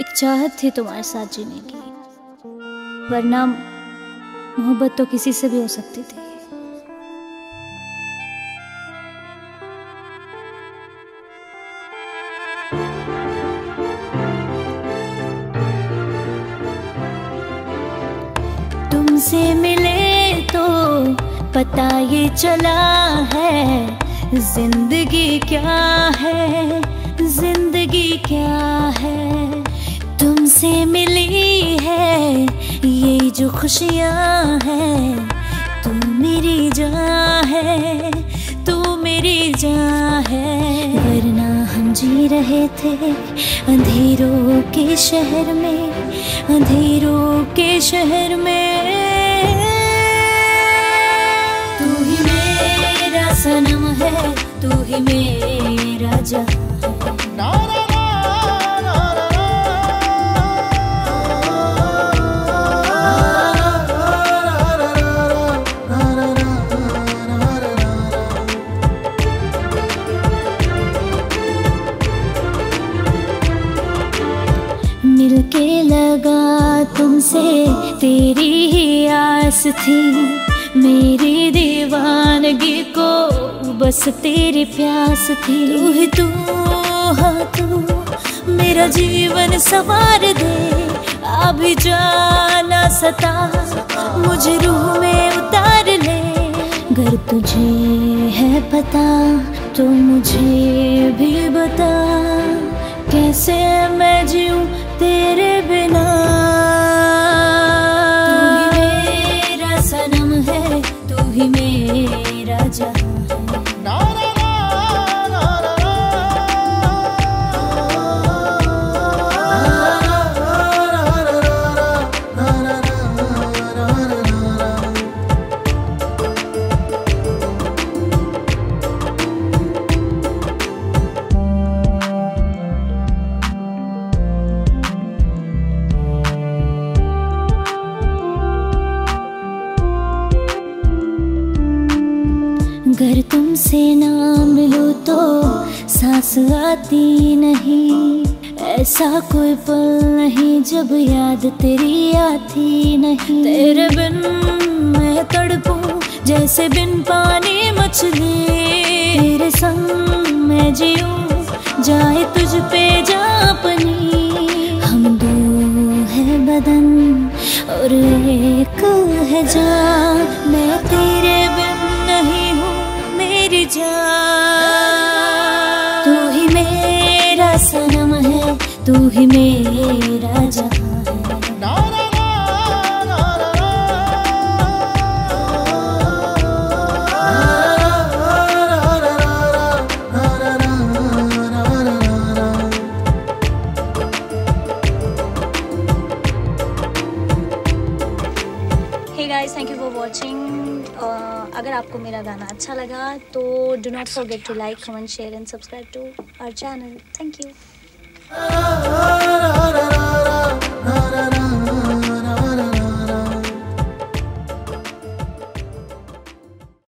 चाहत थी तुम्हारे साथ जीने की वरना मोहब्बत तो किसी से भी हो सकती थी। तुमसे मिले तो पता ये चला है, ज़िंदगी क्या है, ज़िंदगी क्या तुमसे मिली है, ये जो खुशियाँ हैं, तू मेरी जान है, तू मेरी जान है। वरना हम जी रहे थे अंधेरों के शहर में, अंधेरों के शहर में। तू ही मेरा सनम है, तू ही मेरा जहाँ है। मिलके लगा तुमसे, तेरी ही आस थी। मेरी दीवानगी को बस तेरी प्यास थी। तू ही तू हाँ तू, मेरा जीवन सवार दे। अभी जाना सता, मुझे रूह में उतार ले। अगर तुझे है पता तो मुझे भी बता। कैसे मैं जीऊँ तेरे बिना? तू ही मेरा सनम है तू ही मेरा अगर तुमसे ना मिलूं तो सांस आती नहीं। ऐसा कोई पल नहीं जब याद तेरी आती नहीं। तेरे बिन मैं तड़पूं, जैसे बिन पानी मछली। तेरे संग मैं जीऊं, जाए तुझ पे जा अपनी। हम दो है बदन और एक है जान। मैं तेरे जान तू ही मेरा सनम है तू ही मेरा जहाँ थैंक यू फॉर वाचिंग अगर आपको मेरा गाना अच्छा लगा तो do not forget to like comment share and subscribe to our channel thank you ah, ah, ah, ah.